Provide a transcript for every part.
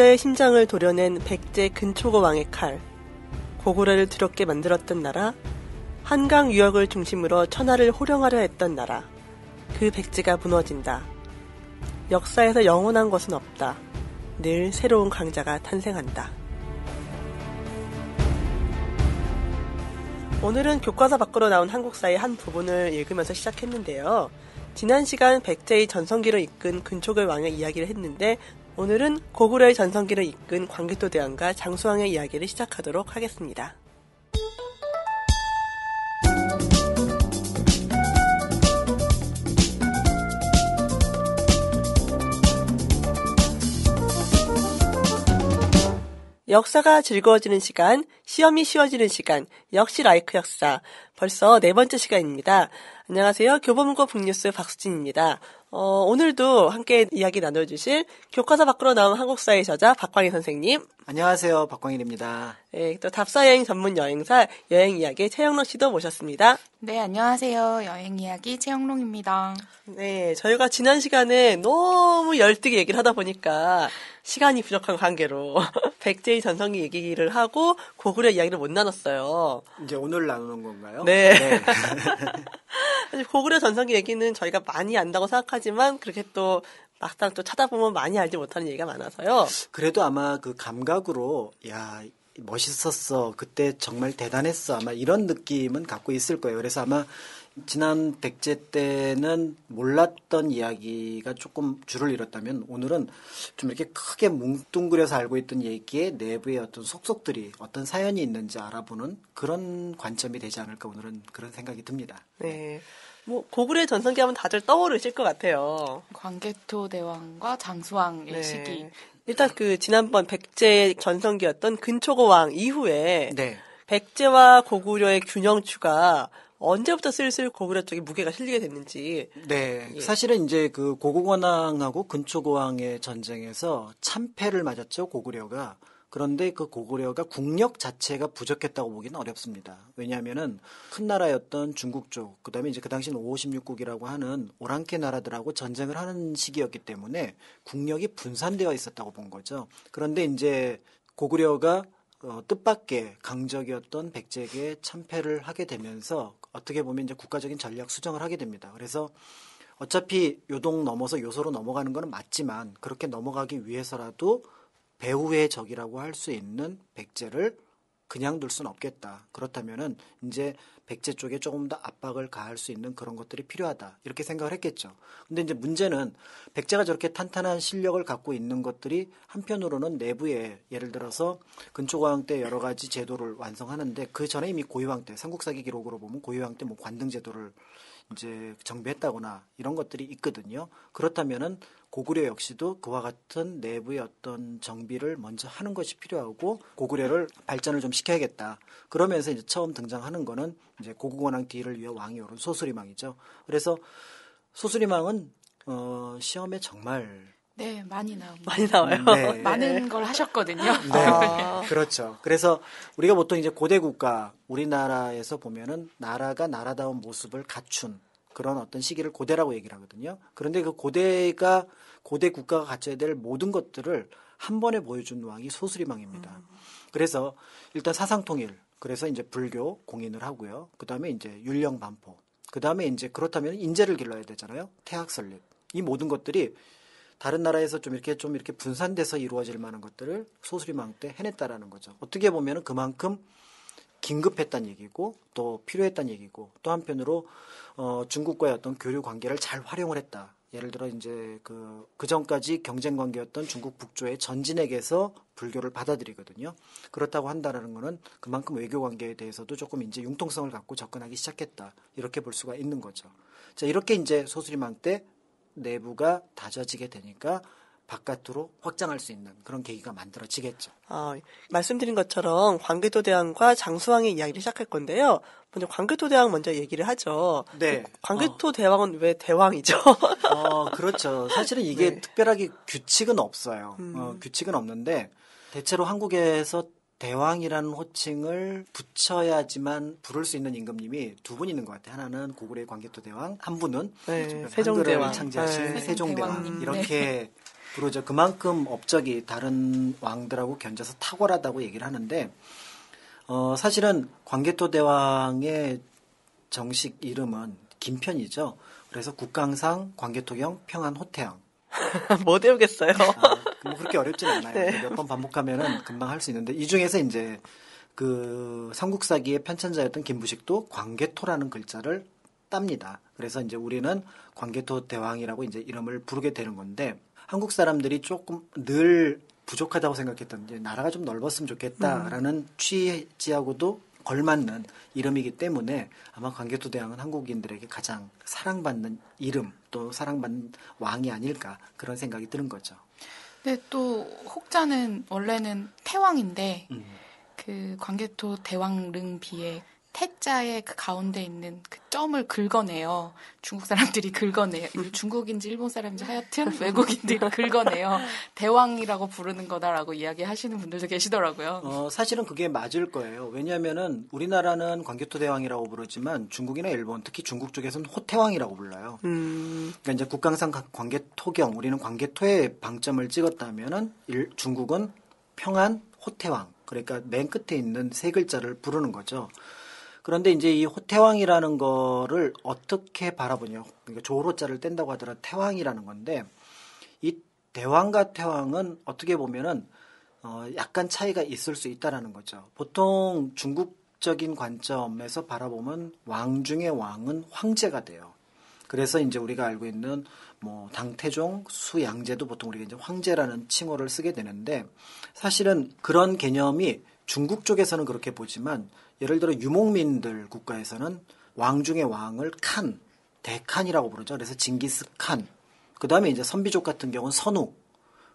고구려의 심장을 도려낸 백제 근초고 왕의 칼, 고구려를 두렵게 만들었던 나라, 한강 유역을 중심으로 천하를 호령하려 했던 나라, 그 백제가 무너진다. 역사에서 영원한 것은 없다. 늘 새로운 강자가 탄생한다. 오늘은 교과서 밖으로 나온 한국사의 한 부분을 읽으면서 시작했는데요. 지난 시간 백제의 전성기를 이끈 근초글 왕의 이야기를 했는데 오늘은 고구려의 전성기를 이끈 광개토 대왕과 장수왕의 이야기를 시작하도록 하겠습니다. 역사가 즐거워지는 시간, 시험이 쉬워지는 시간, 역시 라이크 역사. 벌써 네 번째 시간입니다. 안녕하세요. 교보문고 북뉴스 박수진입니다. 어, 오늘도 함께 이야기 나눠주실 교과서 밖으로 나온 한국사의 저자 박광희 선생님. 안녕하세요. 박광일입니다. 네, 또 답사여행 전문 여행사 여행 이야기 최영록 씨도 모셨습니다. 네, 안녕하세요. 여행 이야기 최영롱입니다. 네, 저희가 지난 시간에 너무 열띠게 얘기를 하다 보니까 시간이 부족한 관계로 백제의 전성기 얘기를 하고 고구려 이야기를 못 나눴어요. 이제 오늘 나누는 건가요? 네. 사실 고구려 전성기 얘기는 저희가 많이 안다고 생각하지만 그렇게 또 막상 또 찾아보면 많이 알지 못하는 얘기가 많아서요. 그래도 아마 그 감각으로 야 멋있었어 그때 정말 대단했어 아마 이런 느낌은 갖고 있을 거예요. 그래서 아마 지난 백제 때는 몰랐던 이야기가 조금 줄을 잃었다면 오늘은 좀 이렇게 크게 뭉뚱그려서 알고 있던 얘기의 내부의 어떤 속속들이 어떤 사연이 있는지 알아보는 그런 관점이 되지 않을까 오늘은 그런 생각이 듭니다. 네. 뭐 고구려의 전성기 하면 다들 떠오르실 것 같아요. 광개토 대왕과 장수왕의 네. 시기. 일단 그 지난번 백제 전성기였던 근초고 왕 이후에 네. 백제와 고구려의 균형추가 언제부터 슬슬 고구려 쪽에 무게가 실리게 됐는지 네. 예. 사실은 이제 그 고구권왕하고 근초고왕의 전쟁에서 참패를 맞았죠, 고구려가. 그런데 그 고구려가 국력 자체가 부족했다고 보기는 어렵습니다. 왜냐하면은 큰 나라였던 중국 쪽, 그 다음에 이제 그 당시는 556국이라고 하는 오랑캐 나라들하고 전쟁을 하는 시기였기 때문에 국력이 분산되어 있었다고 본 거죠. 그런데 이제 고구려가 어, 뜻밖의 강적이었던 백제에게 참패를 하게 되면서 어떻게 보면 이제 국가적인 전략 수정을 하게 됩니다. 그래서 어차피 요동 넘어서 요소로 넘어가는 거는 맞지만 그렇게 넘어가기 위해서라도 배후의 적이라고 할 수 있는 백제를 그냥 둘 수는 없겠다. 그렇다면은 이제 백제 쪽에 조금 더 압박을 가할 수 있는 그런 것들이 필요하다. 이렇게 생각을 했겠죠. 근데 이제 문제는 백제가 저렇게 탄탄한 실력을 갖고 있는 것들이 한편으로는 내부에 예를 들어서 근초고왕 때 여러 가지 제도를 완성하는데 그 전에 이미 고유왕 때 삼국사기 기록으로 보면 고유왕 때 뭐 관등 제도를 이제 정비했다거나 이런 것들이 있거든요. 그렇다면은 고구려 역시도 그와 같은 내부의 어떤 정비를 먼저 하는 것이 필요하고 고구려를 발전을 좀 시켜야겠다. 그러면서 이제 처음 등장하는 거는 이제 고구원왕 뒤를 이어 왕이 오른 소수리망이죠. 그래서 소수리망은 어 시험에 정말 네, 많이 나옵니다. 많이 나와요. 네. 많은 걸 하셨거든요. 네, 아. 그렇죠. 그래서 우리가 보통 이제 고대 국가 우리나라에서 보면은 나라가 나라다운 모습을 갖춘 그런 어떤 시기를 고대라고 얘기를 하거든요. 그런데 그 고대가 고대 국가가 갖춰야 될 모든 것들을 한 번에 보여준 왕이 소수리망입니다. 그래서 일단 사상 통일, 그래서 이제 불교 공인을 하고요. 그 다음에 이제 율령 반포, 그 다음에 이제 그렇다면 인재를 길러야 되잖아요. 태학 설립. 이 모든 것들이 다른 나라에서 좀 이렇게 좀 이렇게 분산돼서 이루어질 만한 것들을 소수리망 때 해냈다라는 거죠. 어떻게 보면은 그만큼 긴급했단 얘기고 또 필요했단 얘기고 또 한편으로 어 중국과의 어떤 교류 관계를 잘 활용을 했다. 예를 들어 이제 그, 그 전까지 경쟁 관계였던 중국 북조의 전진에게서 불교를 받아들이거든요. 그렇다고 한다라는 거는 그만큼 외교 관계에 대해서도 조금 이제 융통성을 갖고 접근하기 시작했다. 이렇게 볼 수가 있는 거죠. 자, 이렇게 이제 소수리망 때 내부가 다져지게 되니까 바깥으로 확장할 수 있는 그런 계기가 만들어지겠죠. 아, 말씀드린 것처럼 광개토 대왕과 장수왕의 이야기를 시작할 건데요. 먼저 광개토 대왕 먼저 얘기를 하죠. 네. 광개토 대왕은 왜 대왕이죠? 어, 그렇죠. 사실은 이게 네. 특별하게 규칙은 없어요. 음. 어, 규칙은 없는데 대체로 한국에서 대왕이라는 호칭을 붙여야지만 부를 수 있는 임금님이 두 분 있는 것 같아요. 하나는 고구려의 광개토 대왕, 한 분은 네, 세종대왕. 창제하신 네. 세종대왕. 이렇게 부르죠. 그만큼 업적이 다른 왕들하고 견져서 탁월하다고 얘기를 하는데 어, 사실은 광개토 대왕의 정식 이름은 김편이죠. 그래서 국강상 광개토경 평안 호태양. 못 외우겠어요. 아, 뭐 그렇게 어렵진 않아요. 네. 몇번 반복하면은 금방 할 수 있는데 이 중에서 이제 그 삼국사기의 편찬자였던 김부식도 광개토라는 글자를 땁니다. 그래서 이제 우리는 광개토 대왕이라고 이제 이름을 부르게 되는 건데 한국 사람들이 조금 늘 부족하다고 생각했던 이제 나라가 좀 넓었으면 좋겠다라는 취지하고도 걸맞는 이름이기 때문에 아마 광개토 대왕은 한국인들에게 가장 사랑받는 이름 또 사랑받는 왕이 아닐까 그런 생각이 드는 거죠. 근데 또 혹자는 원래는 태왕인데 음. 그 광개토 대왕릉비에 태자의 그 가운데 있는 그 점을 긁어내요. 중국 사람들이 긁어내요. 중국인지 일본 사람인지 하여튼 외국인들이 긁어내요. 대왕이라고 부르는 거다라고 이야기하시는 분들도 계시더라고요. 어, 사실은 그게 맞을 거예요. 왜냐하면은 우리나라는 광개토 대왕이라고 부르지만 중국이나 일본, 특히 중국 쪽에서는 호태왕이라고 불러요. 음, 그러니까 이제 국강상 광개토경, 우리는 광개토에 방점을 찍었다면은 일- 중국은 평안 호태왕, 그러니까 맨 끝에 있는 세 글자를 부르는 거죠. 그런데 이제 이 호태왕이라는 거를 어떻게 바라보냐. 그러니까 조로자를 뗀다고 하더라도 태왕이라는 건데 이 대왕과 태왕은 어떻게 보면은 어, 약간 차이가 있을 수 있다라는 거죠. 보통 중국적인 관점에서 바라보면 왕 중의 왕은 황제가 돼요. 그래서 이제 우리가 알고 있는 뭐 당태종, 수양제도 보통 우리가 이제 황제라는 칭호를 쓰게 되는데 사실은 그런 개념이 중국 쪽에서는 그렇게 보지만 예를 들어 유목민들 국가에서는 왕 중의 왕을 칸, 대칸이라고 부르죠. 그래서 징기스 칸. 그 다음에 이제 선비족 같은 경우는 선우.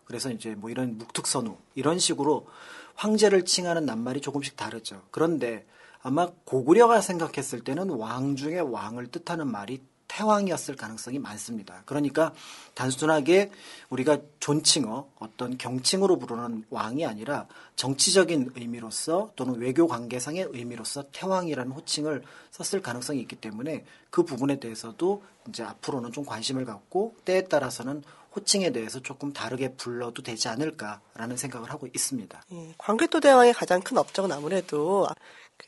그래서 이제 뭐 이런 묵특선우 이런 식으로 황제를 칭하는 낱말이 조금씩 다르죠. 그런데 아마 고구려가 생각했을 때는 왕 중에 왕을 뜻하는 말이 태왕이었을 가능성이 많습니다. 그러니까 단순하게 우리가 존칭어, 어떤 경칭으로 부르는 왕이 아니라 정치적인 의미로서 또는 외교 관계상의 의미로서 태왕이라는 호칭을 썼을 가능성이 있기 때문에 그 부분에 대해서도 이제 앞으로는 좀 관심을 갖고 때에 따라서는 호칭에 대해서 조금 다르게 불러도 되지 않을까라는 생각을 하고 있습니다. 예, 광개토 대왕의 가장 큰 업적은 아무래도 그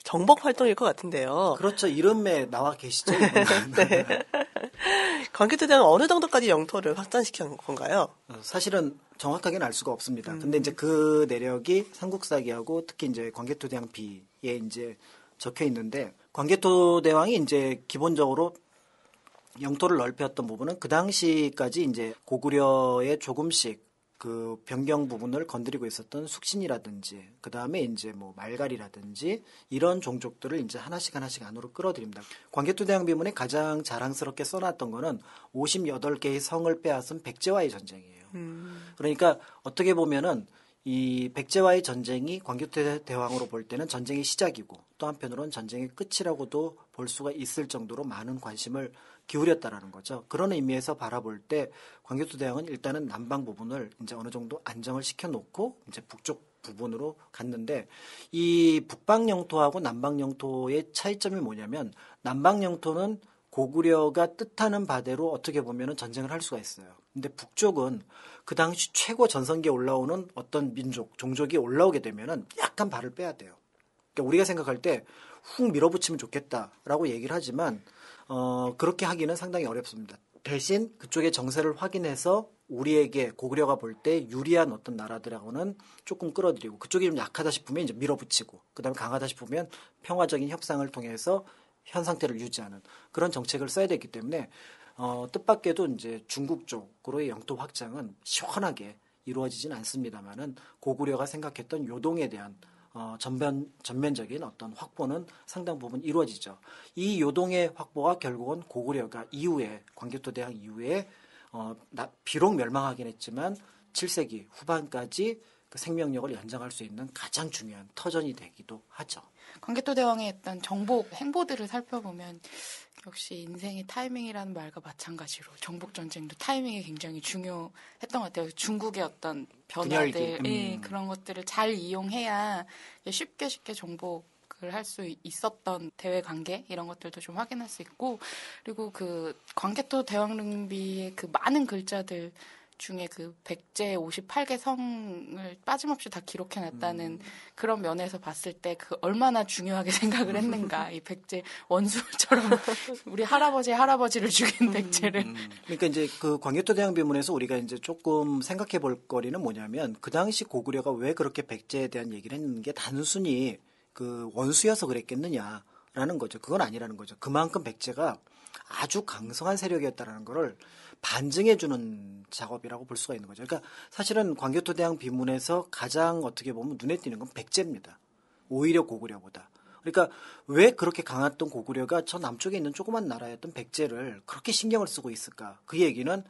정복 활동일 것 같은데요. 그렇죠. 이름에 나와 계시죠? 네. 대왕은 어느 정도까지 영토를 확장시킨 건가요? 어, 사실은 정확하게는 알 수가 없습니다. 근데 이제 그 내력이 삼국사기하고 특히 이제 광개토 대왕 비에 이제 적혀 있는데 광개토 대왕이 이제 기본적으로 영토를 넓혔던 부분은 그 당시까지 이제 고구려의 조금씩 그 변경 부분을 건드리고 있었던 숙신이라든지 그 다음에 이제 뭐 말갈이라든지 이런 종족들을 이제 하나씩 하나씩 안으로 끌어들입니다. 광개토 대왕 비문에 가장 자랑스럽게 써놨던 거는 58개의 성을 빼앗은 백제와의 전쟁이에요. 그러니까 어떻게 보면은 이 백제와의 전쟁이 광개토 대왕으로 볼 때는 전쟁의 시작이고 또 한편으로는 전쟁의 끝이라고도 볼 수가 있을 정도로 많은 관심을 기울였다라는 거죠. 그런 의미에서 바라볼 때 광개토 대왕은 일단은 남방 부분을 이제 어느 정도 안정을 시켜놓고 이제 북쪽 부분으로 갔는데 이 북방 영토하고 남방 영토의 차이점이 뭐냐면 남방 영토는 고구려가 뜻하는 바대로 어떻게 보면은 전쟁을 할 수가 있어요. 근데 북쪽은 그 당시 최고 전성기에 올라오는 어떤 민족, 종족이 올라오게 되면은 약간 발을 빼야 돼요. 그러니까 우리가 생각할 때 훅 밀어붙이면 좋겠다라고 얘기를 하지만 어, 그렇게 하기는 상당히 어렵습니다. 대신 그쪽의 정세를 확인해서 우리에게 고구려가 볼 때 유리한 어떤 나라들하고는 조금 끌어들이고 그쪽이 좀 약하다 싶으면 이제 밀어붙이고 그다음에 강하다 싶으면 평화적인 협상을 통해서 현 상태를 유지하는 그런 정책을 써야 되기 때문에 어, 뜻밖에도 이제 중국 쪽으로의 영토 확장은 시원하게 이루어지진 않습니다만은 고구려가 생각했던 요동에 대한 어, 전면, 전면적인 어떤 확보는 상당 부분 이루어지죠. 이 요동의 확보가 결국은 고구려가 이후에, 광개토 대왕 이후에, 어, 나, 비록 멸망하긴 했지만 7세기 후반까지 그 생명력을 연장할 수 있는 가장 중요한 터전이 되기도 하죠. 광개토 대왕의 어떤 정복 행보들을 살펴보면 역시 인생의 타이밍이라는 말과 마찬가지로 정복 전쟁도 타이밍이 굉장히 중요했던 것 같아요. 중국의 어떤 변화들, 분열기, 음. 예, 그런 것들을 잘 이용해야 쉽게 쉽게 정복을 할 수 있었던 대외 관계 이런 것들도 좀 확인할 수 있고 그리고 그 광개토 대왕릉비의 그 많은 글자들 중에 그 백제 58개 성을 빠짐없이 다 기록해놨다는 음. 그런 면에서 봤을 때 그 얼마나 중요하게 생각을 했는가 이 백제 원수처럼 우리 할아버지 할아버지를 죽인 백제를 음. 그러니까 이제 그 광개토대왕 비문에서 우리가 이제 조금 생각해 볼 거리는 뭐냐면 그 당시 고구려가 왜 그렇게 백제에 대한 얘기를 했는 게 단순히 그 원수여서 그랬겠느냐라는 거죠. 그건 아니라는 거죠. 그만큼 백제가 아주 강성한 세력이었다라는 거를 반증해 주는 작업이라고 볼 수가 있는 거죠. 그러니까 사실은 광개토 대왕 비문에서 가장 어떻게 보면 눈에 띄는 건 백제입니다. 오히려 고구려보다. 그러니까 왜 그렇게 강했던 고구려가 저 남쪽에 있는 조그만 나라였던 백제를 그렇게 신경을 쓰고 있을까? 그 얘기는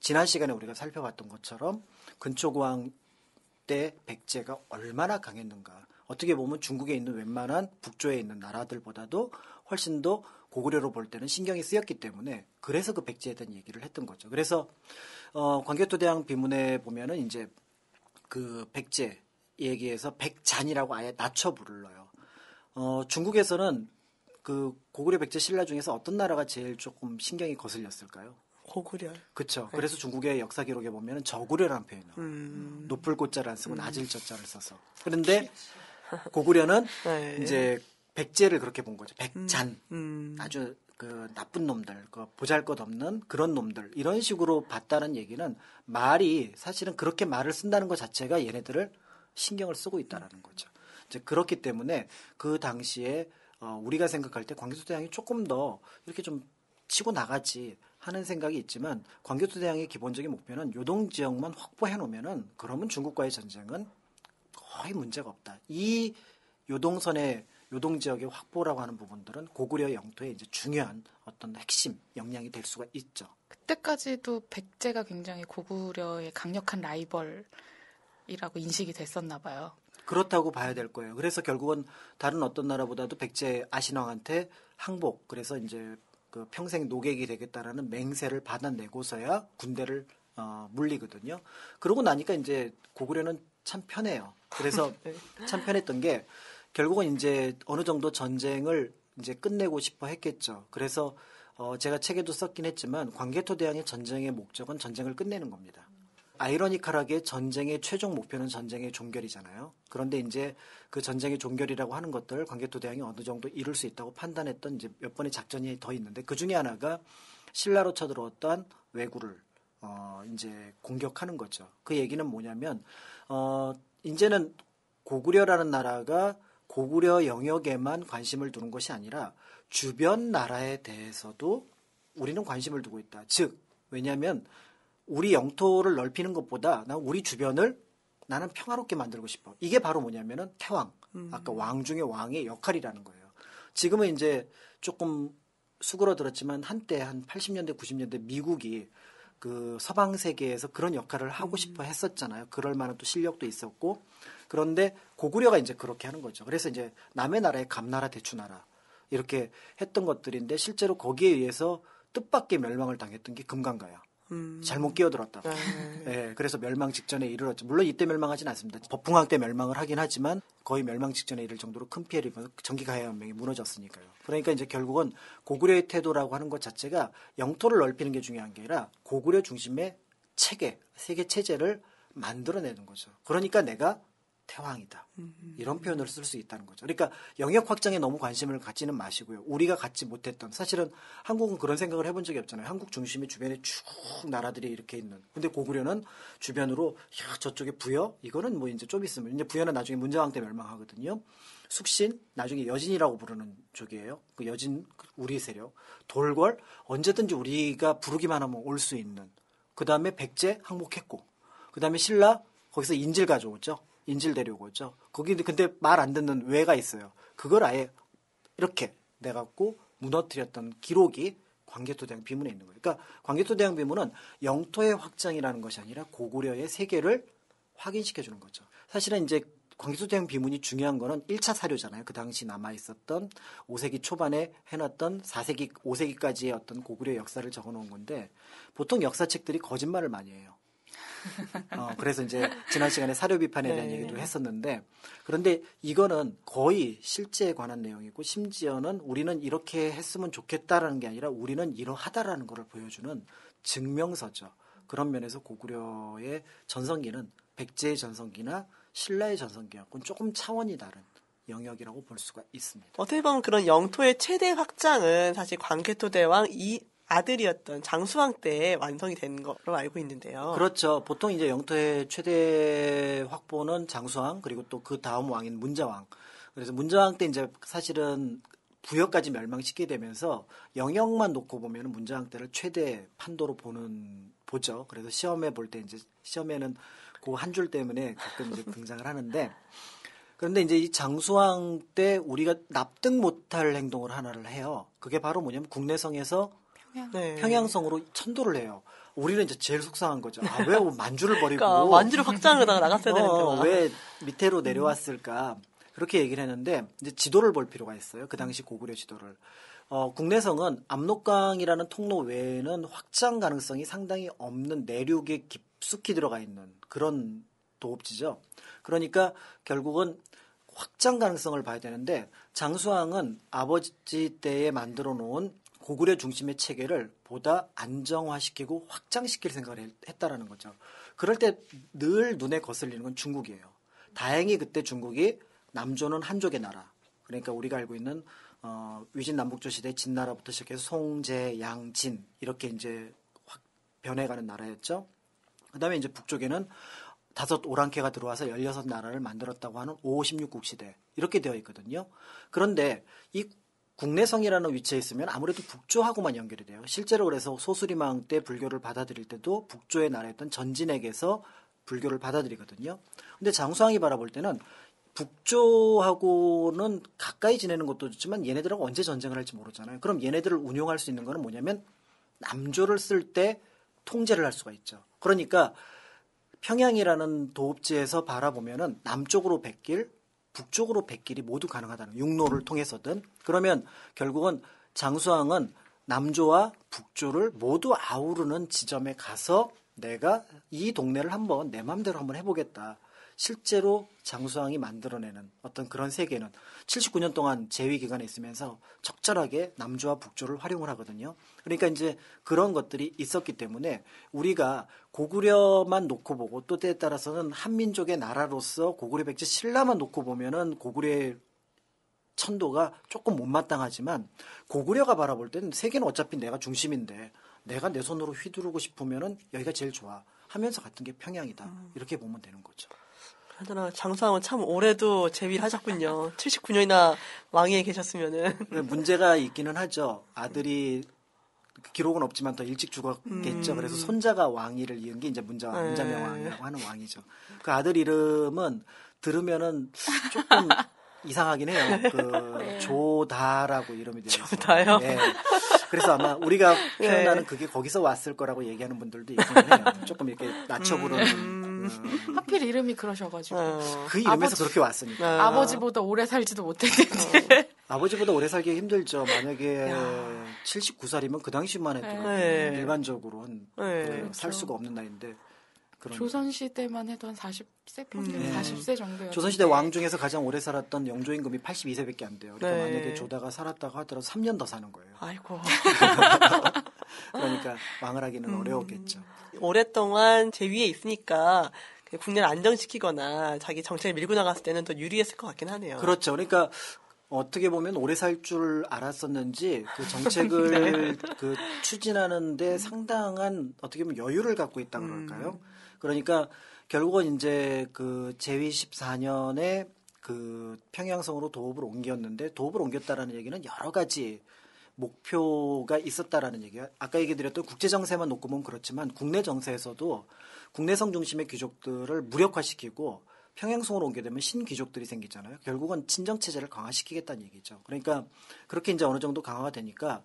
지난 시간에 우리가 살펴봤던 것처럼 근초고왕 때 백제가 얼마나 강했는가. 어떻게 보면 중국에 있는 웬만한 북조에 있는 나라들보다도 훨씬 더 고구려로 볼 때는 신경이 쓰였기 때문에 그래서 그 백제에 대한 얘기를 했던 거죠. 그래서 어, 광개토대왕 비문에 보면은 이제 그 백제 얘기해서 백잔이라고 아예 낮춰 부르러요. 어, 중국에서는 그 고구려 백제 신라 중에서 어떤 나라가 제일 조금 신경이 거슬렸을까요? 고구려. 그렇죠. 그래서 중국의 역사 기록에 보면은 저구려라는 표현이 나와요. 음. 높을 꽃자를 안 쓰고 낮을 저자를 써서. 그런데 고구려는 네. 이제 백제를 그렇게 본 거죠. 백잔. 음. 아주 그 나쁜 놈들, 그 보잘 것 없는 그런 놈들 이런 식으로 봤다는 얘기는 말이 사실은 그렇게 말을 쓴다는 것 자체가 얘네들을 신경을 쓰고 있다라는 거죠. 이제 그렇기 때문에 그 당시에 어, 우리가 생각할 때 광개토대왕이 조금 더 이렇게 좀 치고 나가지 하는 생각이 있지만 광개토대왕의 기본적인 목표는 요동 지역만 확보해 놓으면은 그러면 중국과의 전쟁은 거의 문제가 없다. 이 요동선의 요동 지역의 확보라고 하는 부분들은 고구려 영토의 이제 중요한 어떤 핵심 역량이 될 수가 있죠. 그때까지도 백제가 굉장히 고구려의 강력한 라이벌이라고 인식이 됐었나 봐요. 그렇다고 봐야 될 거예요. 그래서 결국은 다른 어떤 나라보다도 백제 아신왕한테 항복, 그래서 이제 그 평생 노객이 되겠다라는 맹세를 받아내고서야 군대를 어, 물리거든요. 그러고 나니까 이제 고구려는 참 편해요. 그래서 참 편했던 게 결국은 이제 어느 정도 전쟁을 이제 끝내고 싶어 했겠죠. 그래서 어, 제가 책에도 썼긴 했지만 광개토대왕의 전쟁의 목적은 전쟁을 끝내는 겁니다. 아이러니컬하게 전쟁의 최종 목표는 전쟁의 종결이잖아요. 그런데 이제 그 전쟁의 종결이라고 하는 것들 광개토대왕이 어느 정도 이룰 수 있다고 판단했던 이제 몇 번의 작전이 더 있는데 그 중에 하나가 신라로 쳐들어왔던 왜구를 어 이제 공격하는 거죠. 그 얘기는 뭐냐면 어 이제는 고구려라는 나라가 고구려 영역에만 관심을 두는 것이 아니라 주변 나라에 대해서도 우리는 관심을 두고 있다. 즉 왜냐하면 우리 영토를 넓히는 것보다 난 우리 주변을 나는 평화롭게 만들고 싶어. 이게 바로 뭐냐면은 태왕. 아까 왕 중의 왕의 역할이라는 거예요. 지금은 이제 조금 수그러들었지만 한때 한 80년대, 90년대 미국이 그 서방 세계에서 그런 역할을 하고 싶어 했었잖아요. 그럴 만한 또 실력도 있었고. 그런데 고구려가 이제 그렇게 하는 거죠. 그래서 이제 남의 나라에 감나라 대추나라 이렇게 했던 것들인데 실제로 거기에 의해서 뜻밖의 멸망을 당했던 게 금강가야. 음. 잘못 끼어들었다가. 네. 예, 그래서 멸망 직전에 이르렀죠. 물론 이때 멸망하진 않습니다. 법흥왕 때 멸망을 하긴 하지만 거의 멸망 직전에 이를 정도로 큰 피해를 입어서 전기가해 연맹이 무너졌으니까요. 그러니까 이제 결국은 고구려의 태도라고 하는 것 자체가 영토를 넓히는 게 중요한 게 아니라 고구려 중심의 체계, 세계 체제를 만들어내는 거죠. 그러니까 내가 태왕이다. 이런 표현을 쓸 수 있다는 거죠. 그러니까 영역 확장에 너무 관심을 갖지는 마시고요. 우리가 갖지 못했던 사실은 한국은 그런 생각을 해본 적이 없잖아요. 한국 중심의 주변에 쭉 나라들이 이렇게 있는. 근데 고구려는 주변으로 야 저쪽에 부여 이거는 뭐 이제 좀 있으면 이제 부여는 나중에 문자왕 때 멸망하거든요. 숙신 나중에 여진이라고 부르는 쪽이에요. 그 여진 우리 세력 돌궐 언제든지 우리가 부르기만 하면 올 수 있는. 그 다음에 백제 항복했고 그 다음에 신라 거기서 인질 가져오죠. 인질 데려오고 있죠. 거기 근데 말 안 듣는 왜가 있어요. 그걸 아예 이렇게 내갖고 무너뜨렸던 기록이 광개토대왕 비문에 있는 거예요. 그러니까 광개토대왕 비문은 영토의 확장이라는 것이 아니라 고구려의 세계를 확인시켜 주는 거죠. 사실은 이제 광개토대왕 비문이 중요한 거는 1차 사료잖아요. 그 당시 남아 있었던 5세기 초반에 해놨던 4세기, 5세기까지의 어떤 고구려 역사를 적어 놓은 건데 보통 역사책들이 거짓말을 많이 해요. 어, 그래서 이제 지난 시간에 사료 비판에 대한 네. 얘기도 했었는데 그런데 이거는 거의 실제에 관한 내용이고 심지어는 우리는 이렇게 했으면 좋겠다라는 게 아니라 우리는 이러하다라는 것을 보여주는 증명서죠. 그런 면에서 고구려의 전성기는 백제의 전성기나 신라의 전성기하고는 조금 차원이 다른 영역이라고 볼 수가 있습니다. 어떻게 보면 그런 영토의 최대 확장은 사실 광개토 대왕 이 아들이었던 장수왕 때 완성이 된 거로 알고 있는데요. 그렇죠. 보통 이제 영토의 최대 확보는 장수왕 그리고 또 그 다음 왕인 문자왕. 그래서 문자왕 때 이제 사실은 부여까지 멸망시키게 되면서 영역만 놓고 보면 문자왕 때를 최대 판도로 보는 보죠. 그래서 시험에 볼 때 이제 시험에는 그 한 줄 때문에 가끔 이제 등장을 하는데 그런데 이제 이 장수왕 때 우리가 납득 못할 행동을 하나를 해요. 그게 바로 뭐냐면 국내성에서. 네. 평양성으로 천도를 해요. 우리는 이제 제일 속상한 거죠. 아, 왜 만주를 버리고 그러니까 완주를 확장을 하다가 나갔어야 되는데. 어, 왜 밑으로 내려왔을까? 그렇게 얘기를 했는데 이제 지도를 볼 필요가 있어요. 그 당시 고구려 지도를. 어, 국내성은 압록강이라는 통로 외에는 확장 가능성이 상당히 없는 내륙에 깊숙이 들어가 있는 그런 도읍지죠. 그러니까 결국은 확장 가능성을 봐야 되는데 장수왕은 아버지 때에 만들어 놓은 고구려 중심의 체계를 보다 안정화시키고 확장시킬 생각을 했- 했다라는 거죠. 그럴 때 늘 눈에 거슬리는 건 중국이에요. 다행히 그때 중국이 남조는 한족의 나라. 그러니까 우리가 알고 있는 어, 위진 남북조 시대 진나라부터 시작해서 송제, 양, 진 이렇게 이제 확 변해가는 나라였죠. 그다음에 이제 북쪽에는 다섯 오랑캐가 들어와서 16나라를 만들었다고 하는 5, 16국 시대 이렇게 되어 있거든요. 그런데 이 국내성이라는 위치에 있으면 아무래도 북조하고만 연결이 돼요. 실제로 그래서 소수리망 때 불교를 받아들일 때도 북조의 나라였던 전진에게서 불교를 받아들이거든요. 근데 장수왕이 바라볼 때는 북조하고는 가까이 지내는 것도 좋지만 얘네들하고 언제 전쟁을 할지 모르잖아요. 그럼 얘네들을 운용할 수 있는 거는 뭐냐면 남조를 쓸 때 통제를 할 수가 있죠. 그러니까 평양이라는 도읍지에서 바라보면은 남쪽으로 100길, 북쪽으로 100길이 모두 가능하다는 육로를 통해서든 그러면 결국은 장수왕은 남조와 북조를 모두 아우르는 지점에 가서 내가 이 동네를 한번 내 맘대로 한번 해보겠다. 실제로 장수왕이 만들어내는 어떤 그런 세계는 79년 동안 재위 기간에 있으면서 적절하게 남조와 북조를 활용을 하거든요. 그러니까 이제 그런 것들이 있었기 때문에 우리가 고구려만 놓고 보고 또 때에 따라서는 한민족의 나라로서 고구려 백제 신라만 놓고 보면은 고구려의 천도가 조금 못마땅하지만 고구려가 바라볼 때는 세계는 어차피 내가 중심인데 내가 내 손으로 휘두르고 싶으면은 여기가 제일 좋아 하면서 같은 게 평양이다 이렇게 보면 되는 거죠. 하더나 장수왕은 참 올해도 재위를 하셨군요. 79년이나 왕위에 계셨으면은. 문제가 있기는 하죠. 아들이 기록은 없지만 더 일찍 죽었겠죠. 그래서 손자가 왕위를 이은 게 이제 문자 네. 문자명 왕이라고 하는 왕이죠. 그 아들 이름은 들으면은 조금 이상하긴 해요. 그 조다라고 이름이 되어 있어요. 조다요? 네. 그래서 아마 우리가 네. 표현하는 그게 거기서 왔을 거라고 얘기하는 분들도 있긴 해요. 조금 이렇게 낮춰 부르는 음, 하필 이름이 그러셔가지고 어. 그 이름에서 아버지- 그렇게 왔으니까. 아. 아버지보다 오래 살지도 못했는데 아버지보다 오래 살기 힘들죠. 만약에 79살이면 그 당시만 해도 네. 일반적으로는 네, 그 그렇죠. 살 수가 없는 나이인데. 그런 조선 시대만 해도 한 40세 평균 네. 40세 정도였는데 조선시대 왕 중에서 가장 오래 살았던 영조 임금이 82세밖에 안 돼요. 그러니까 네. 만약에 조다가 살았다고 하더라도 3년 더 사는 거예요. 아이고. 그러니까 왕을 하기는 음. 어려웠겠죠. 오랫동안 재위에 있으니까 그 국내를 안정시키거나 자기 정책을 밀고 나갔을 때는 더 유리했을 것 같긴 하네요. 그렇죠. 그러니까 어떻게 보면 오래 살 줄 알았었는지 그 정책을 네. 그 추진하는데 상당한 어떻게 보면 여유를 갖고 있다 음. 그럴까요? 그러니까 결국은 이제 그 재위 14년에 그 평양성으로 도읍을 옮겼는데 도읍을 옮겼다라는 얘기는 여러 가지 목표가 있었다라는 얘기야. 아까 얘기 드렸던 국제 정세만 놓고 보면 그렇지만 국내 정세에서도 국내성 중심의 귀족들을 무력화시키고 평양성으로 오게 되면 신귀족들이 생기잖아요. 결국은 친정 체제를 강화시키겠다는 얘기죠. 그러니까 그렇게 이제 어느 정도 강화가 되니까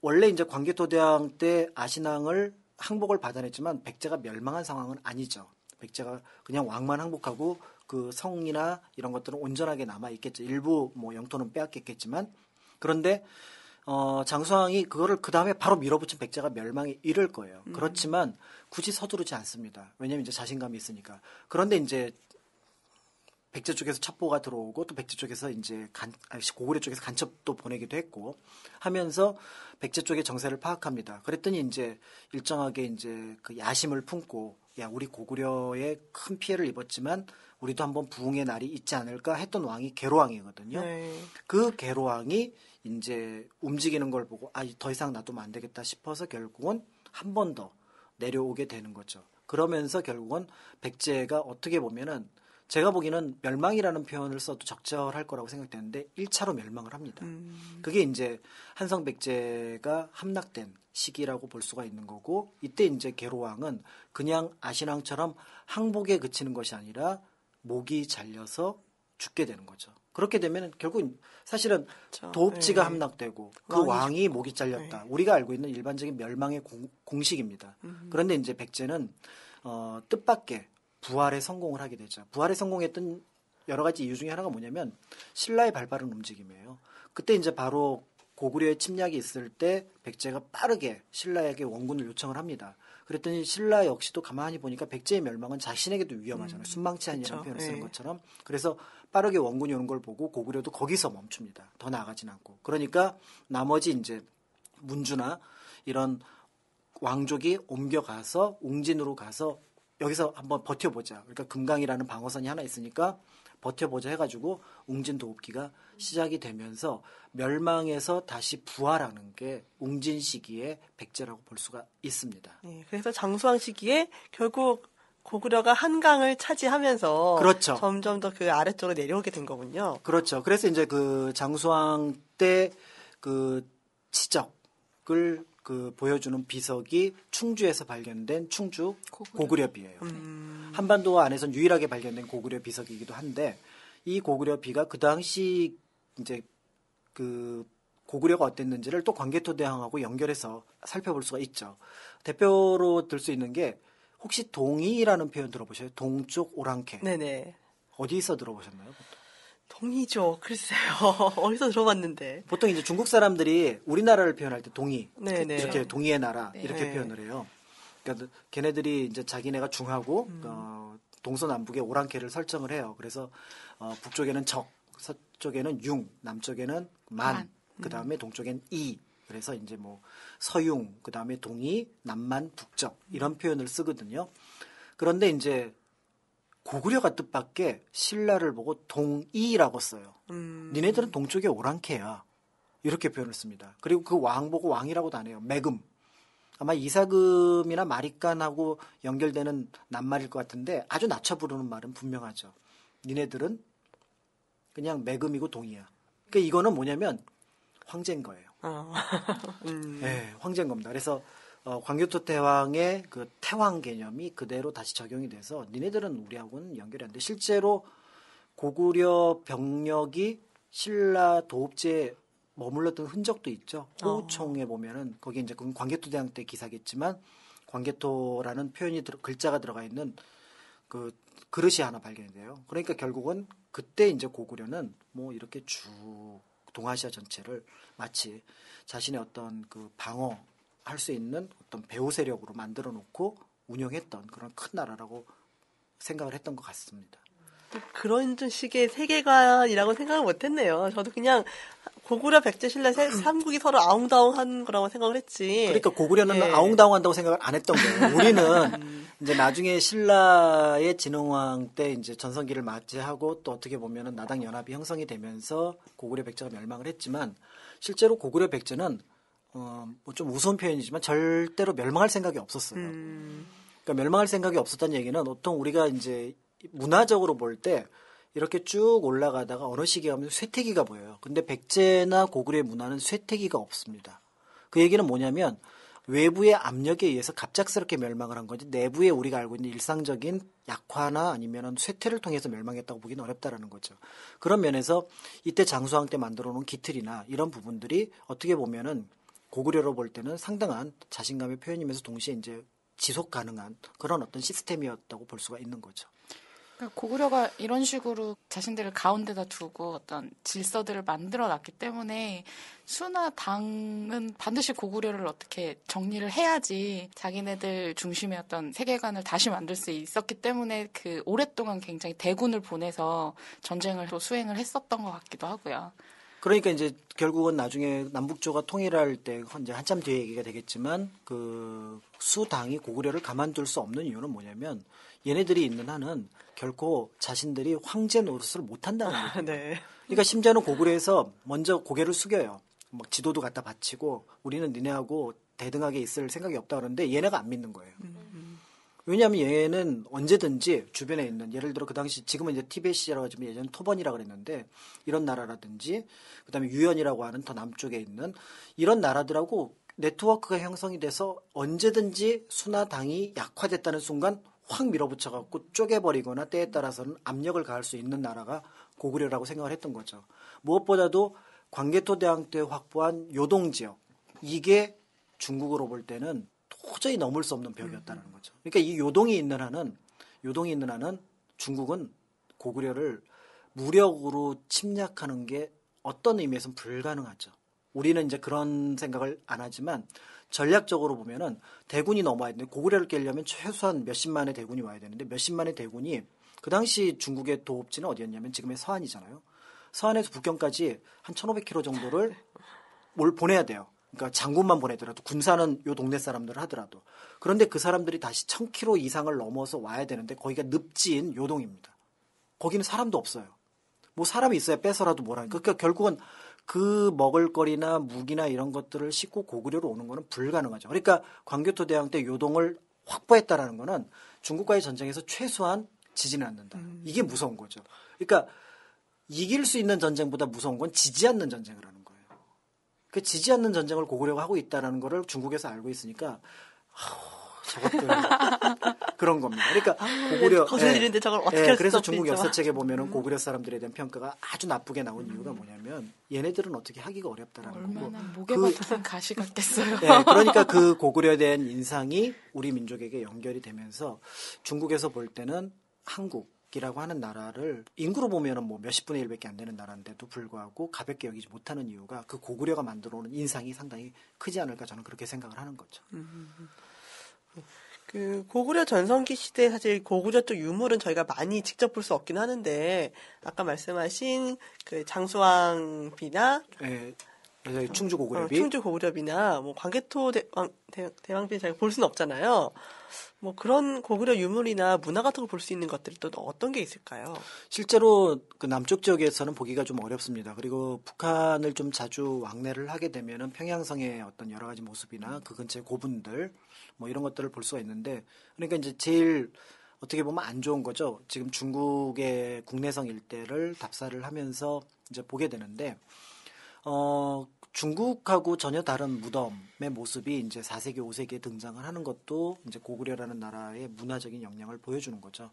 원래 이제 광개토대왕 때 아신왕을 항복을 받아냈지만 백제가 멸망한 상황은 아니죠. 백제가 그냥 왕만 항복하고 그 성이나 이런 것들은 온전하게 남아 있겠죠. 일부 뭐 영토는 빼앗겼겠지만 그런데 어, 장수왕이 그거를 그 다음에 바로 밀어붙인 백제가 멸망에 이를 거예요. 그렇지만 굳이 서두르지 않습니다. 왜냐면 이제 자신감이 있으니까. 그런데 이제 백제 쪽에서 첩보가 들어오고 또 백제 쪽에서 이제 간, 아니, 고구려 쪽에서 간첩도 보내기도 했고 하면서 백제 쪽의 정세를 파악합니다. 그랬더니 이제 일정하게 이제 그 야심을 품고 야 우리 고구려에 큰 피해를 입었지만 우리도 한번 부흥의 날이 있지 않을까 했던 왕이 계로왕이거든요. 네. 그 계로왕이 이제 움직이는 걸 보고 아 더 이상 놔두면 안 되겠다 싶어서 결국은 한 번 더 내려오게 되는 거죠. 그러면서 결국은 백제가 어떻게 보면은 제가 보기에는 멸망이라는 표현을 써도 적절할 거라고 생각되는데 1차로 멸망을 합니다. 음. 그게 이제 한성 백제가 함락된 시기라고 볼 수가 있는 거고 이때 이제 계로왕은 그냥 아신왕처럼 항복에 그치는 것이 아니라 목이 잘려서 죽게 되는 거죠. 그렇게 되면 결국 사실은 그렇죠. 도읍지가 네. 함락되고 그 왕이 왕이 목이 잘렸다. 우리가 알고 있는 일반적인 멸망의 공, 공식입니다. 음. 그런데 이제 백제는 어, 뜻밖의 부활에 성공을 하게 되죠. 부활에 성공했던 여러 가지 이유 중에 하나가 뭐냐면 신라의 발빠른 움직임이에요. 그때 이제 바로 고구려의 침략이 있을 때 백제가 빠르게 신라에게 원군을 요청을 합니다. 그랬더니 신라 역시도 가만히 보니까 백제의 멸망은 자신에게도 위험하잖아요. 순망치 아니라는. 표현을 쓰는 예. 것처럼. 그래서 빠르게 원군이 오는 걸 보고 고구려도 거기서 멈춥니다. 더 나아가진 않고. 그러니까 나머지 이제 문주나 이런 왕족이 옮겨가서 웅진으로 가서 여기서 한번 버텨보자. 그러니까 금강이라는 방어선이 하나 있으니까 버텨보자 해가지고 웅진 도읍기가 시작이 되면서 멸망에서 다시 부활하는 게 웅진 시기의 백제라고 볼 수가 있습니다. 네, 그래서 장수왕 시기에 결국 고구려가 한강을 차지하면서 그렇죠. 점점 더 그 아래쪽으로 내려오게 된 거군요. 그렇죠. 그래서 이제 그 장수왕 때 그 치적을 그 보여주는 비석이 충주에서 발견된 충주 고구려. 고구려 비예요. 음, 한반도 안에선 유일하게 발견된 고구려 비석이기도 한데 이 고구려 비가 그 당시 이제 그 고구려가 어땠는지를 또 광개토 대왕하고 연결해서 살펴볼 수가 있죠. 대표로 들 수 있는 게 혹시 동이라는 표현 들어보셔요? 동쪽 오랑캐. 네네. 어디서 들어보셨나요? 동이죠. 글쎄요. 어디서 들어봤는데. 보통 이제 중국 사람들이 우리나라를 표현할 때 동이 네네. 이렇게 동이의 나라 네. 이렇게 네. 표현을 해요. 그러니까 걔네들이 이제 자기네가 중하고 음. 어, 동서남북에 오랑캐를 설정을 해요. 그래서 어, 북쪽에는 적, 서쪽에는 융, 남쪽에는 만, 만. 그 다음에 동쪽엔 이. 그래서 이제 뭐 서융, 그 다음에 동이, 남만, 북적 이런 표현을 쓰거든요. 그런데 이제 고구려가 뜻밖의 신라를 보고 동이라고 써요. 음, 니네들은 동쪽에 오랑캐야. 이렇게 표현을 씁니다. 그리고 그 왕 보고 왕이라고도 안 해요. 매금. 아마 이사금이나 마리간하고 연결되는 낱말일 것 같은데 아주 낮춰 부르는 말은 분명하죠. 니네들은 그냥 매금이고 동이야. 그러니까 이거는 뭐냐면 황제인 거예요. 어. 음, 네, 황제인 겁니다. 그래서 어, 광교토 태왕의 그 태왕 개념이 그대로 다시 적용이 돼서 니네들은 우리하고는 연결이 안 돼. 실제로 고구려 병력이 신라 도읍지에 머물렀던 흔적도 있죠. 호우총에 보면은 거기 이제 그건 광개토 대왕 때 기사겠지만 광개토라는 표현이 들어- 글자가 들어가 있는 그 그릇이 하나 발견이 돼요. 그러니까 결국은 그때 이제 고구려는 뭐 이렇게 쭉 동아시아 전체를 마치 자신의 어떤 그 방어할 수 있는 어떤 배후 세력으로 만들어 놓고 운영했던 그런 큰 나라라고 생각을 했던 것 같습니다. 그런 좀 식의 세계관이라고 생각을 못했네요. 저도 그냥 고구려, 백제, 신라 세- 삼국이 서로 아웅다웅한 거라고 생각을 했지. 그러니까 고구려는 예. 아웅다웅한다고 생각을 안 했던 거예요. 우리는 이제 나중에 신라의 진흥왕 때 이제 전성기를 맞이하고 또 어떻게 보면은 나당 연합이 형성이 되면서 고구려 백제가 멸망을 했지만 실제로 고구려 백제는 어뭐 좀 우스운 표현이지만 절대로 멸망할 생각이 없었어요. 음, 그러니까 멸망할 생각이 없었다는 얘기는 보통 우리가 이제 문화적으로 볼 때 이렇게 쭉 올라가다가 어느 시기에 가면 쇠퇴기가 보여요. 근데 백제나 고구려의 문화는 쇠퇴기가 없습니다. 그 얘기는 뭐냐면 외부의 압력에 의해서 갑작스럽게 멸망을 한 거지 내부에 우리가 알고 있는 일상적인 약화나 아니면 쇠퇴를 통해서 멸망했다고 보기는 어렵다라는 거죠. 그런 면에서 이때 장수왕 때 만들어 놓은 기틀이나 이런 부분들이 어떻게 보면은 고구려로 볼 때는 상당한 자신감의 표현이면서 동시에 이제 지속 가능한 그런 어떤 시스템이었다고 볼 수가 있는 거죠. 그러니까 고구려가 이런 식으로 자신들을 가운데다 두고 어떤 질서들을 만들어 놨기 때문에 수나 당은 반드시 고구려를 어떻게 정리를 해야지 자기네들 중심의 어떤 세계관을 다시 만들 수 있었기 때문에 그 오랫동안 굉장히 대군을 보내서 전쟁을 또 수행을 했었던 것 같기도 하고요. 그러니까 이제 결국은 나중에 남북조가 통일할 때 이제 한참 뒤에 얘기가 되겠지만 그 수당이 고구려를 가만둘 수 없는 이유는 뭐냐면 얘네들이 있는 한은 결코 자신들이 황제 노릇을 못 한다는 거예요. 네. 그러니까 심지어는 고구려에서 먼저 고개를 숙여요. 막 지도도 갖다 바치고 우리는 니네하고 대등하게 있을 생각이 없다 그러는데 얘네가 안 믿는 거예요. 왜냐하면 얘는 언제든지 주변에 있는 예를 들어 그 당시 지금은 이제 티베시라고 하지만 예전 토번이라 그랬는데 이런 나라라든지 그다음에 유연이라고 하는 더 남쪽에 있는 이런 나라들하고 네트워크가 형성이 돼서 언제든지 수나 당이 약화됐다는 순간 확 밀어붙여 갖고 쪼개버리거나 때에 따라서는 압력을 가할 수 있는 나라가 고구려라고 생각을 했던 거죠. 무엇보다도 광개토대왕 때 확보한 요동 지역 이게 중국으로 볼 때는 도저히 넘을 수 없는 벽이었다는 거죠. 그러니까 이 요동이 있는 한은 요동이 있는 한은 중국은 고구려를 무력으로 침략하는 게 어떤 의미에서는 불가능하죠. 우리는 이제 그런 생각을 안 하지만 전략적으로 보면은 대군이 넘어야 되는데 고구려를 깨려면 최소한 몇십만의 대군이 와야 되는데 몇십만의 대군이 그 당시 중국의 도읍지는 어디였냐면 지금의 서안이잖아요. 서안에서 북경까지 한 1,500km 정도를 뭘 보내야 돼요. 그러니까 장군만 보내더라도 군사는 요 동네 사람들 하더라도 그런데 그 사람들이 다시 1000km 이상을 넘어서 와야 되는데 거기가 늪지인 요동입니다. 거기는 사람도 없어요. 뭐 사람이 있어야 뺏어라도 뭐라. 그러니까 결국은 그 먹을거리나 무기나 이런 것들을 싣고 고구려로 오는 거는 불가능하죠. 그러니까 광교토 대왕 때 요동을 확보했다라는 거는 중국과의 전쟁에서 최소한 지지는 않는다. 이게 무서운 거죠. 그러니까 이길 수 있는 전쟁보다 무서운 건 지지 않는 전쟁을 하는 거예요. 그 지지 않는 전쟁을 고구려가 하고 있다라는 거를 중국에서 알고 있으니까 아우, 저것들 그런 겁니다. 그러니까 고구려 거슬 예, 일인데 저걸 어떻게 예, 그래서 중국. 역사책에 보면은 고구려 사람들에 대한 평가가 아주 나쁘게 나온 이유가 뭐냐면 얘네들은 어떻게 하기가 어렵다라는 거고 얼마나 목에 그- 받은 가시 같겠어요. 예, 그러니까 그 고구려에 대한 인상이 우리 민족에게 연결이 되면서 중국에서 볼 때는 한국 이라고 하는 나라를 인구로 보면은 뭐 몇십 분의 일밖에 안 되는 나라인데도 불구하고 가볍게 여기지 못하는 이유가 그 고구려가 만들어 오는 인상이 상당히 크지 않을까 저는 그렇게 생각을 하는 거죠. 그 고구려 전성기 시대 사실 고구려 쪽 유물은 저희가 많이 직접 볼 수 없긴 하는데 아까 말씀하신 그 장수왕 비나 예, 여기 충주 어, 고구려비 충주 고구려비나 뭐 광개토 대왕 대, 대왕비 저희가 볼 수는 없잖아요. 뭐 그런 고구려 유물이나 문화 같은 거볼수 있는 것들이 또 어떤 게 있을까요? 실제로 그 남쪽 지역에서는 보기가 좀 어렵습니다. 그리고 북한을 좀 자주 왕래를 하게 되면은 평양성의 어떤 여러 가지 모습이나 그 근처의 고분들 뭐 이런 것들을 볼 수가 있는데 그러니까 이제 제일 어떻게 보면 안 좋은 거죠. 지금 중국의 국내성 일대를 답사를 하면서 이제 보게 되는데 어, 중국하고 전혀 다른 무덤의 모습이 이제 4세기, 5세기에 등장을 하는 것도 이제 고구려라는 나라의 문화적인 영향을 보여주는 거죠.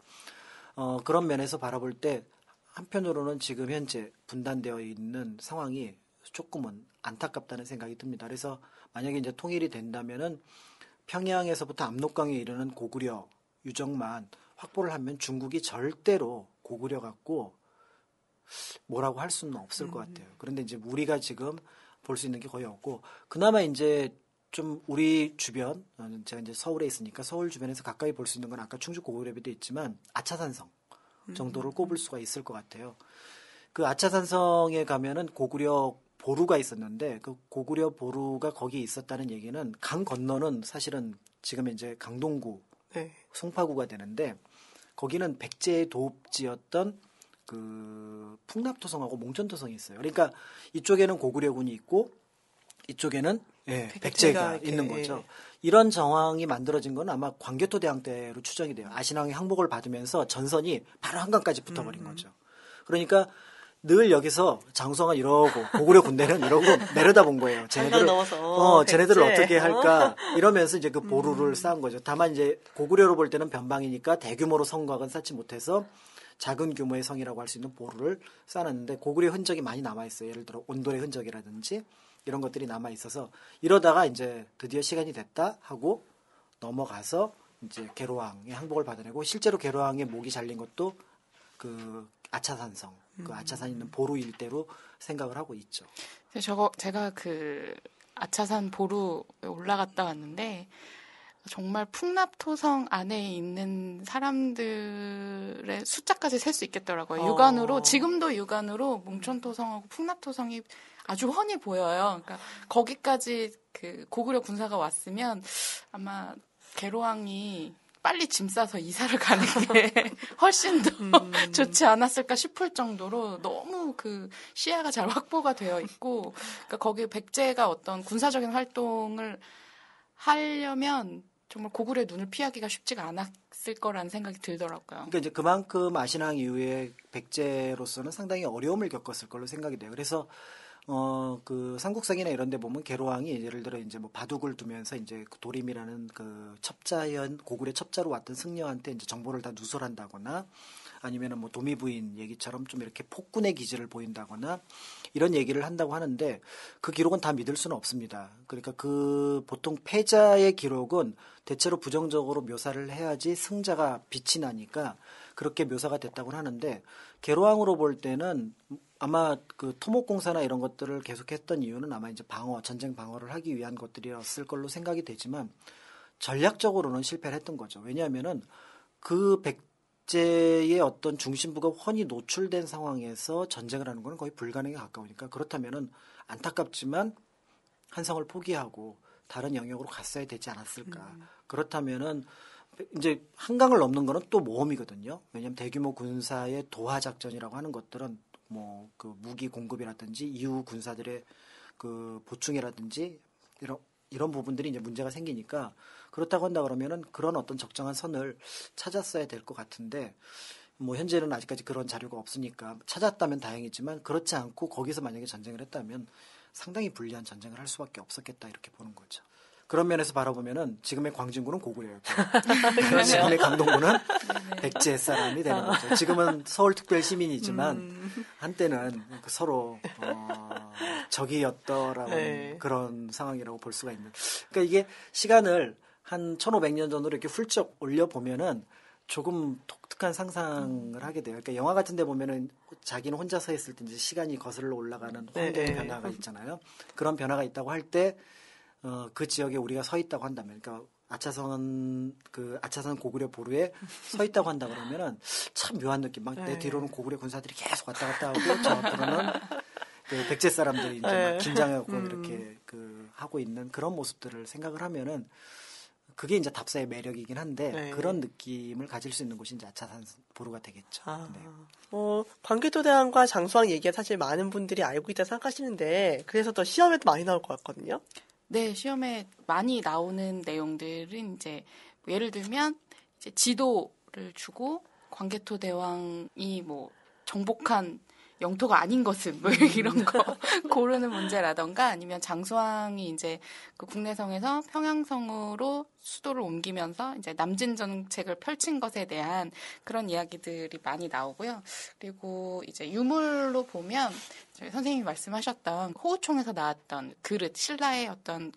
어, 그런 면에서 바라볼 때 한편으로는 지금 현재 분단되어 있는 상황이 조금은 안타깝다는 생각이 듭니다. 그래서 만약에 이제 통일이 된다면은 평양에서부터 압록강에 이르는 고구려 유적만 확보를 하면 중국이 절대로 고구려 갖고 뭐라고 할 수는 없을 것 같아요. 그런데 이제 우리가 지금 볼 수 있는 게 거의 없고 그나마 이제 좀 우리 주변 어, 제가 이제 서울에 있으니까 서울 주변에서 가까이 볼 수 있는 건 아까 충주 고구려비도 있지만 아차산성 정도를 꼽을 수가 있을 것 같아요. 그 아차산성에 가면은 고구려 보루가 있었는데 그 고구려 보루가 거기 있었다는 얘기는 강 건너는 사실은 지금 이제 강동구 네. 송파구가 되는데 거기는 백제의 도읍지였던 그 풍납토성하고 몽천토성이 있어요. 그러니까 이쪽에는 고구려군이 있고 이쪽에는 예, 백제가 있는 거죠. 예. 이런 정황이 만들어진 건 아마 광개토 대왕 때로 추정이 돼요. 아신왕의 항복을 받으면서 전선이 바로 한강까지 붙어버린 거죠. 그러니까 늘 여기서 장수왕은 이러고 고구려 군대는 이러고 내려다본 거예요. 쟤네들을 어, 쟤네들을 백제. 어떻게 할까 이러면서 이제 그 보루를 쌓은 거죠. 다만 이제 고구려로 볼 때는 변방이니까 대규모로 성곽은 쌓지 못해서 작은 규모의 성이라고 할 수 있는 보루를 쌓았는데 고구려 흔적이 많이 남아 있어요. 예를 들어 온돌의 흔적이라든지 이런 것들이 남아 있어서 이러다가 이제 드디어 시간이 됐다 하고 넘어가서 이제 계로왕의 항복을 받아내고 실제로 계로왕의 목이 잘린 것도 그 아차산성, 그 아차산 있는 보루 일대로 생각을 하고 있죠. 저거 제가 그 아차산 보루에 올라갔다 왔는데 정말 풍납토성 안에 있는 사람들의 숫자까지 셀 수 있겠더라고요. 어. 육안으로 지금도 육안으로 몽천토성하고 풍납토성이 아주 훤히 보여요. 그러니까 거기까지 그 고구려 군사가 왔으면 아마 개로왕이 빨리 짐 싸서 이사를 가는 게 훨씬 더 좋지 않았을까 싶을 정도로 너무 그 시야가 잘 확보가 되어 있고 그러니까 거기 백제가 어떤 군사적인 활동을 하려면 정말 고구려의 눈을 피하기가 쉽지가 않았을 거라는 생각이 들더라고요. 그러니까 이제 그만큼 아신왕 이후에 백제로서는 상당히 어려움을 겪었을 걸로 생각이 돼요. 그래서 어 그 삼국사기나 이런 데 보면 계로왕이 예를 들어 이제 뭐 바둑을 두면서 이제 그 도림이라는 그 첩자연 고구려 첩자로 왔던 승려한테 이제 정보를 다 누설한다거나 아니면은 뭐 도미부인 얘기처럼 좀 이렇게 폭군의 기질을 보인다거나 이런 얘기를 한다고 하는데 그 기록은 다 믿을 수는 없습니다. 그러니까 그 보통 패자의 기록은 대체로 부정적으로 묘사를 해야지 승자가 빛이 나니까 그렇게 묘사가 됐다고 하는데 계로왕으로 볼 때는 아마 그 토목공사나 이런 것들을 계속했던 이유는 아마 이제 방어, 전쟁 방어를 하기 위한 것들이었을 걸로 생각이 되지만 전략적으로는 실패를 했던 거죠. 왜냐하면은 그 백 제의 어떤 중심부가 훤히 노출된 상황에서 전쟁을 하는 건 거의 불가능에 가까우니까 그렇다면은 안타깝지만 한성을 포기하고 다른 영역으로 갔어야 되지 않았을까. 그렇다면은 이제 한강을 넘는 거는 또 모험이거든요. 왜냐하면 대규모 군사의 도하 작전이라고 하는 것들은 뭐 그 무기 공급이라든지 이후 군사들의 그 보충이라든지 이런 이런 부분들이 이제 문제가 생기니까 그렇다고 한다 그러면은 그런 어떤 적정한 선을 찾았어야 될 것 같은데 뭐 현재는 아직까지 그런 자료가 없으니까 찾았다면 다행이지만 그렇지 않고 거기서 만약에 전쟁을 했다면 상당히 불리한 전쟁을 할 수밖에 없었겠다 이렇게 보는 거죠. 그런 면에서 바라보면은 지금의 광진군은 고구려였고 지금의 강동군은 백제 사람이 되는 거죠. 지금은 서울 특별 시민이지만 한때는 그 서로 어, 적이었더라는 네. 그런 상황이라고 볼 수가 있는. 그러니까 이게 시간을 한 1500년 전으로 이렇게 훌쩍 올려 보면은 조금 독특한 상상을 하게 돼요. 그러니까 영화 같은 데 보면은 자기는 혼자 서 있을 때 이제 시간이 거슬러 올라가는 환경 네. 변화가 있잖아요. 그런 변화가 있다고 할 때 어, 그 지역에 우리가 서 있다고 한다면, 그러니까 아차산 그 아차산 고구려 보루에 서 있다고 한다 그러면은 참 묘한 느낌. 막내 네. 뒤로는 고구려 군사들이 계속 왔다 갔다 하고 저 앞으로는 그 백제 사람들이 이제 네. 막 긴장하고 음. 이렇게 그 하고 있는 그런 모습들을 생각을 하면은 그게 이제 답사의 매력이긴 한데 네. 그런 느낌을 가질 수 있는 곳이 이제 아차산 보루가 되겠죠. 아, 네. 어, 광개토 대왕과 장수왕 얘기가 사실 많은 분들이 알고 있다 생각하시는데 그래서 더 시험에도 많이 나올 것 같거든요. 네, 시험에 많이 나오는 내용들은 이제 뭐 예를 들면 이제 지도를 주고 광개토 대왕이 뭐 정복한 영토가 아닌 것은 뭐 이런 거 고르는 문제라던가 아니면 장수왕이 이제 그 국내성에서 평양성으로 수도를 옮기면서 이제 남진 정책을 펼친 것에 대한 그런 이야기들이 많이 나오고요. 그리고 이제 유물로 보면 저희 선생님이 말씀하셨던 호우총에서 나왔던 그릇 신라의 어떤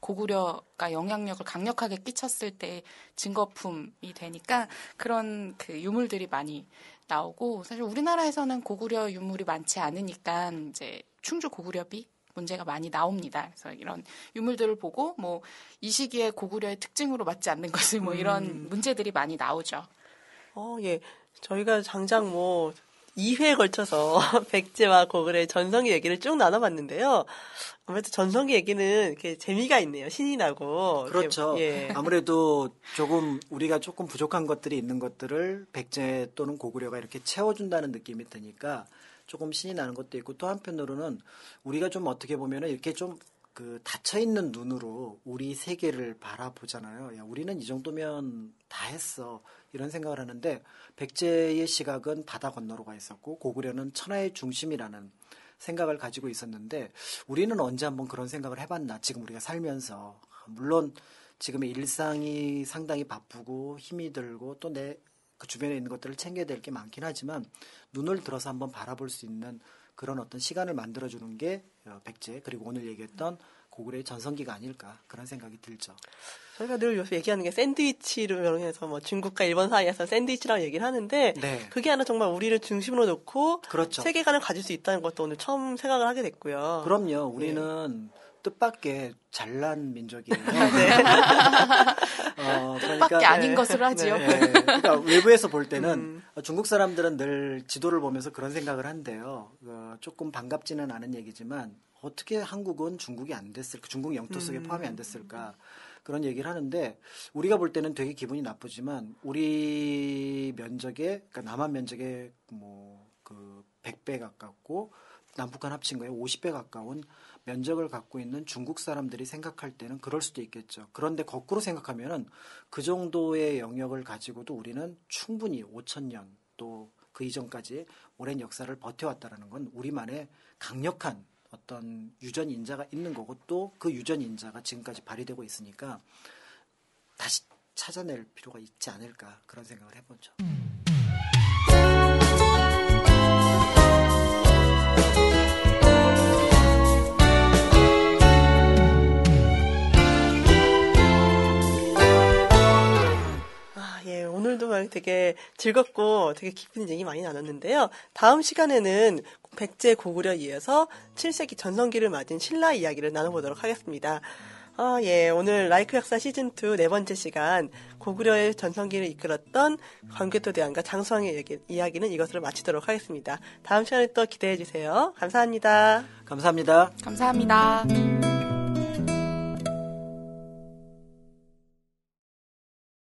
고구려가 영향력을 강력하게 끼쳤을 때 증거품이 되니까 그런 그 유물들이 많이 나오고 사실 우리나라에서는 고구려 유물이 많지 않으니까 이제 충주 고구려비 문제가 많이 나옵니다. 그래서 이런 유물들을 보고 뭐 이 시기에 고구려의 특징으로 맞지 않는 것을 뭐 이런 문제들이 많이 나오죠. 어, 예. 저희가 장장 뭐 2회에 걸쳐서 백제와 고글의 전성기 얘기를 쭉 나눠봤는데요. 아무래도 전성기 얘기는 이렇게 재미가 있네요. 신이 나고. 그렇죠. 예. 아무래도 조금 우리가 조금 부족한 것들이 있는 것들을 백제 또는 고구려가 이렇게 채워준다는 느낌이 드니까 조금 신이 나는 것도 있고 또 한편으로는 우리가 좀 어떻게 보면은 이렇게 좀 그 닫혀 있는 눈으로 우리 세계를 바라보잖아요. 야, 우리는 이 정도면 다 했어. 이런 생각을 하는데 백제의 시각은 바다 건너로 가 있었고 고구려는 천하의 중심이라는 생각을 가지고 있었는데 우리는 언제 한번 그런 생각을 해봤나 지금 우리가 살면서 물론 지금의 일상이 상당히 바쁘고 힘이 들고 또 내 그 주변에 있는 것들을 챙겨야 될 게 많긴 하지만 눈을 들어서 한번 바라볼 수 있는 그런 어떤 시간을 만들어주는 게 어, 백제 그리고 오늘 얘기했던 고구려의 전성기가 아닐까 그런 생각이 들죠. 저희가 늘 요새 얘기하는 게 샌드위치로 해서 뭐 중국과 일본 사이에서 샌드위치라고 얘기를 하는데 네. 그게 하나 정말 우리를 중심으로 놓고 그렇죠. 세계관을 가질 수 있다는 것도 오늘 처음 생각을 하게 됐고요. 그럼요. 우리는 뜻밖의 잘난 민족이에요. 네. 어, 뜻밖의 아닌 것을 하지요. 네, 그러니까 외부에서 볼 때는 음. 중국 사람들은 늘 지도를 보면서 그런 생각을 한대요. 어, 조금 반갑지는 않은 얘기지만 어떻게 한국은 중국이 안 됐을까? 중국 영토 속에 음. 포함이 안 됐을까? 그런 얘기를 하는데 우리가 볼 때는 되게 기분이 나쁘지만 우리 면적의 그러니까 남한 면적의 뭐그 100배 가깝고 남북한 합친 거에 50배 가까운 면적을 갖고 있는 중국 사람들이 생각할 때는 그럴 수도 있겠죠. 그런데 거꾸로 생각하면은 그 정도의 영역을 가지고도 우리는 충분히 5천 년 또 그 이전까지 오랜 역사를 버텨왔다라는 건 우리만의 강력한 어떤 유전 인자가 있는 거고 또 그 유전 인자가 지금까지 발휘되고 있으니까 다시 찾아낼 필요가 있지 않을까 그런 생각을 해보죠. 아, 오늘도 막 되게 즐겁고 되게 깊은 얘기 많이 나눴는데요. 다음 시간에는 백제 고구려 이어서 7세기 전성기를 맞은 신라 이야기를 나눠보도록 하겠습니다. 아, 예, 오늘 라이크 역사 시즌2 네 번째 시간 고구려의 전성기를 이끌었던 광개토 대왕과 장수왕의 이야기, 이야기는 이것으로 마치도록 하겠습니다. 다음 시간에 또 기대해 주세요. 감사합니다. 감사합니다. 감사합니다.